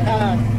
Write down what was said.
Alan.